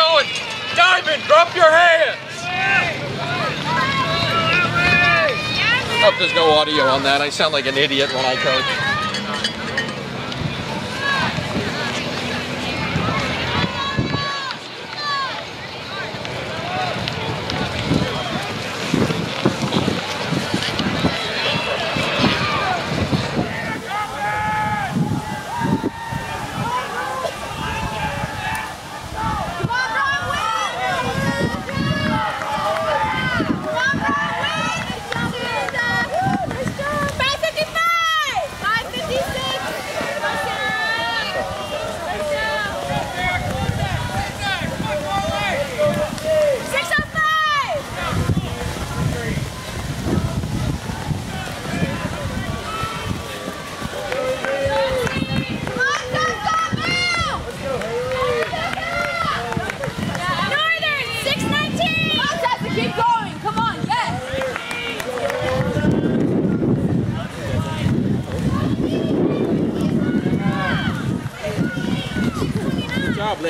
going. Diamond, drop your hands. Hope there's no audio on that. I sound like an idiot when I coach.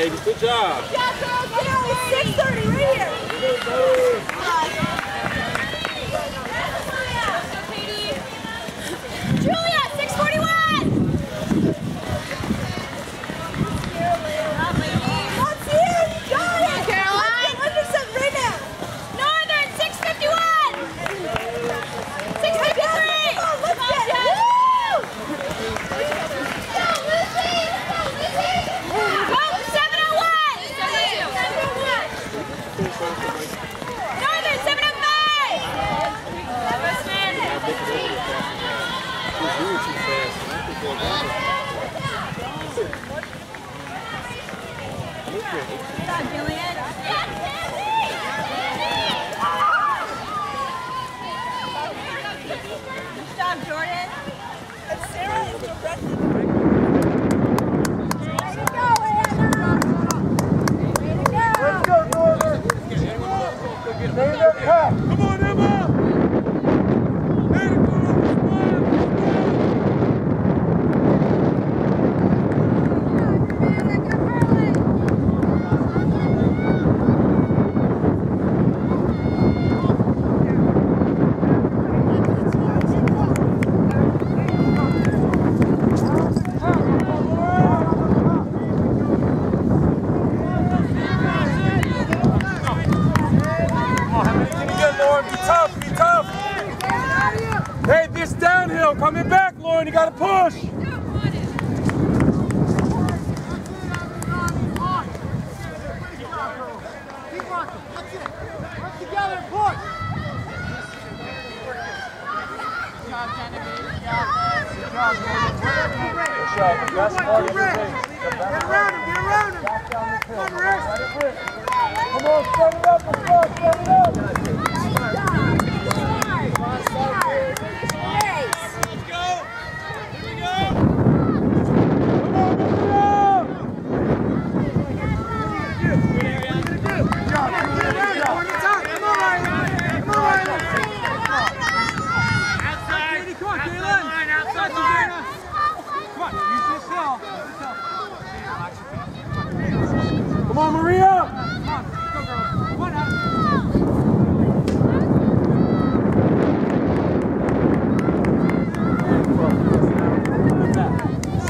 ladies. Good job. Good job. coming back.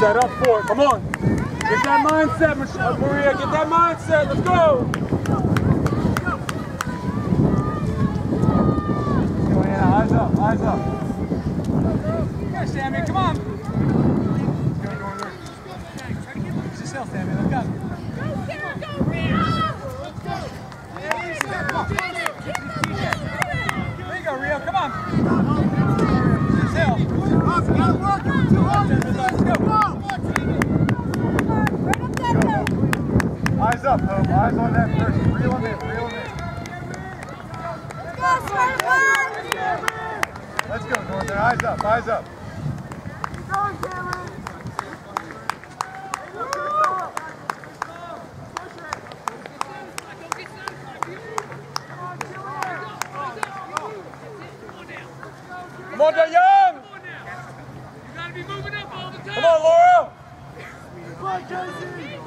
Set up for it. Come on. Get that mindset, Michelle, Maria. Get that mindset. Let's go. Joanna, eyes up. Eyes up. Come on, Sammy. Come on. yourself, Sammy. Let's go. Go, Go, Ria. Let's go. Come on. There you go, Rio. Come on. Yourself. Awesome. Gotta work. up, Hope. Eyes on that person. Reel him in, reel him in. Let's go, Northern. Eyes up, eyes up. Keep going, Cameron. Come on, Young! Come on, Laura! Come on, Casey!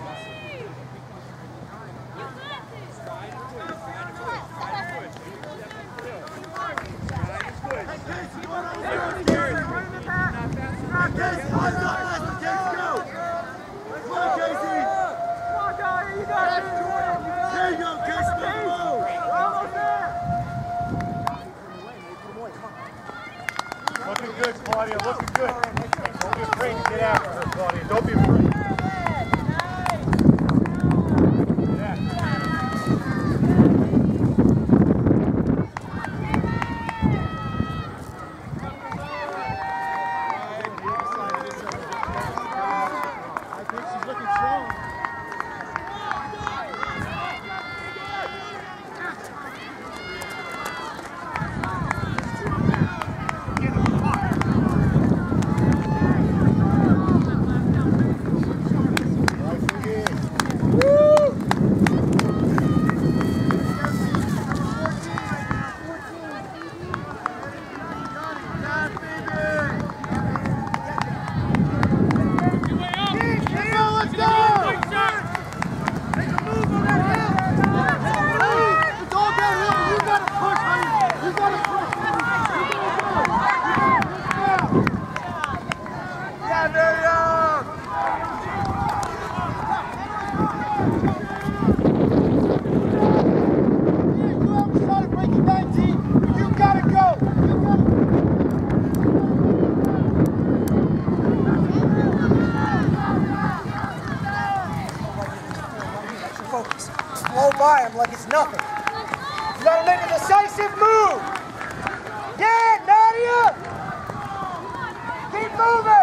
focus. Oh Blow by him like it's nothing. You gotta make a decisive move. Yeah, Nadia! Keep moving!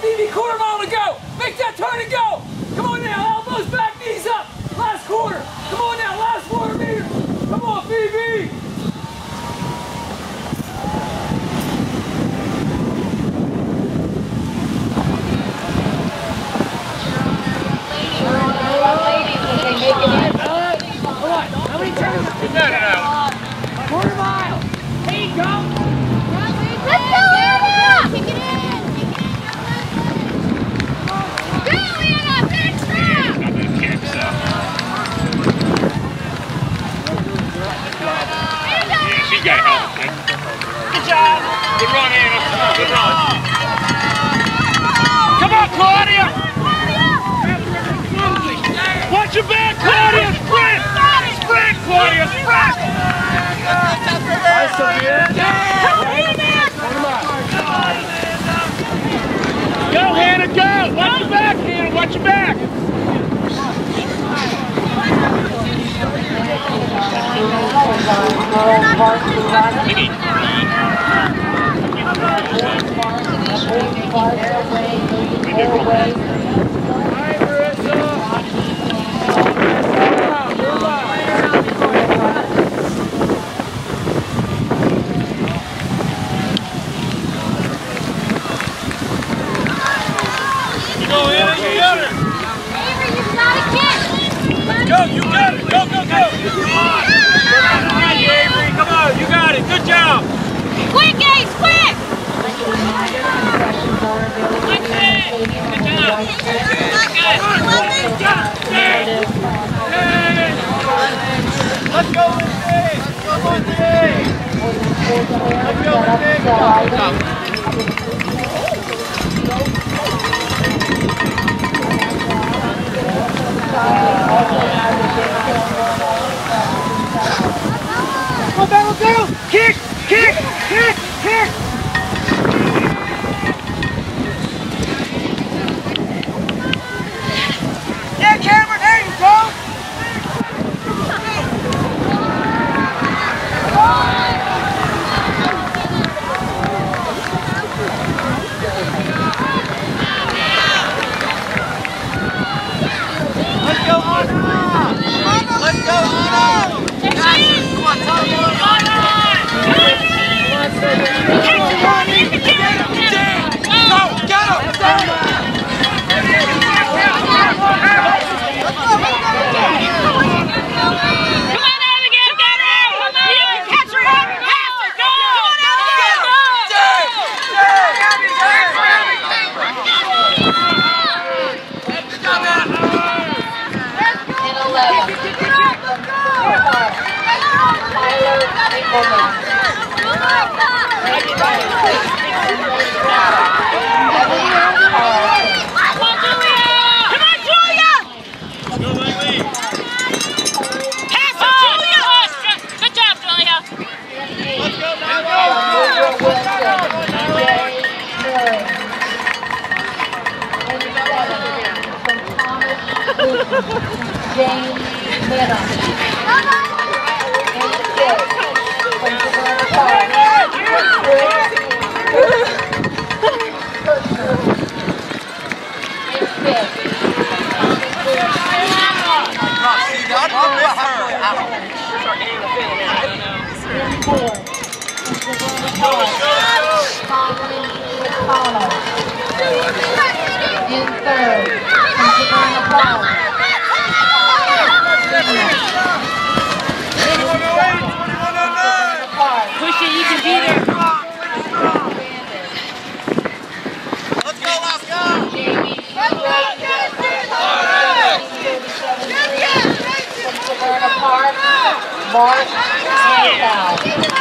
Phoebe, quarter mile to go. Make that turn and go. Come on now, elbows back, knees up. Last quarter. Come on now, last quarter meter. Come on, Phoebe. No, no, no. Quarter mile. Hey, go. Let's go, Anna! Kick it in! Kick it in! Go, Anna! Finish strong! Not those kicks, so. Yeah, she got help. man. Good job. Good run, Anna. Good run. Come on, Claudia. Watch your back, Claudia. Sprint. Sprint, Claudia. Sprint. Go, Hannah, go. Watch your back, Hannah. Watch your back. We need three. You go, Anna. You got her. Avery, you got a kick! Go, you got it. Go, go, go. Come on, Avery. Come on. You got it. Good job. Quick, Ace, quick! Let's go, Lindsay! Let's go, Lindsay! Let's go, Lindsay! Come on. Come on, Go, go, go! Kick, kick, kick! It, you. Mark Sandow.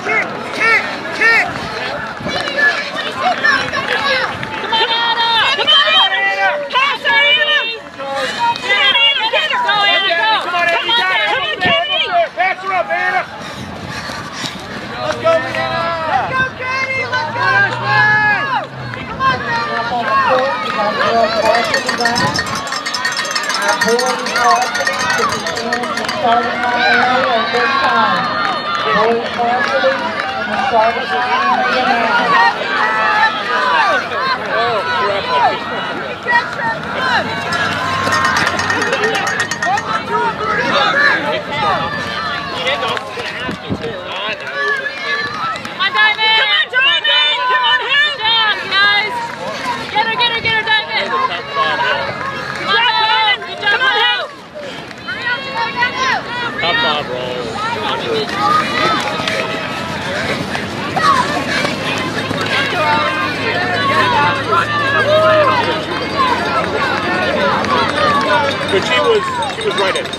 Kick! Kick! Kick! Come on, Anna! Come on, Anna! Pass her, Anna! Get her, Anna! Get her! Go, Anna, go! Come on, Anna. You got it. Come on, Katie! Pass her up, Anna. number of varsity runners. Our boys to line area now. Come on, Diamond! Come on, Diamond! Come on, Good job, guys! Get her, get her, get her, Diamond! Come on, Diamond! Good job, Hope! Up, Bob, roll. But she was, she was right at it.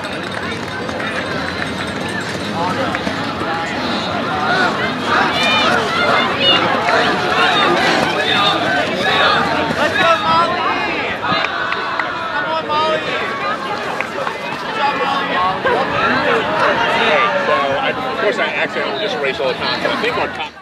Let's go, Molly! Come on, Molly! Good job, Molly! So, I, of course, I accidentally just erased all the time. I think on top.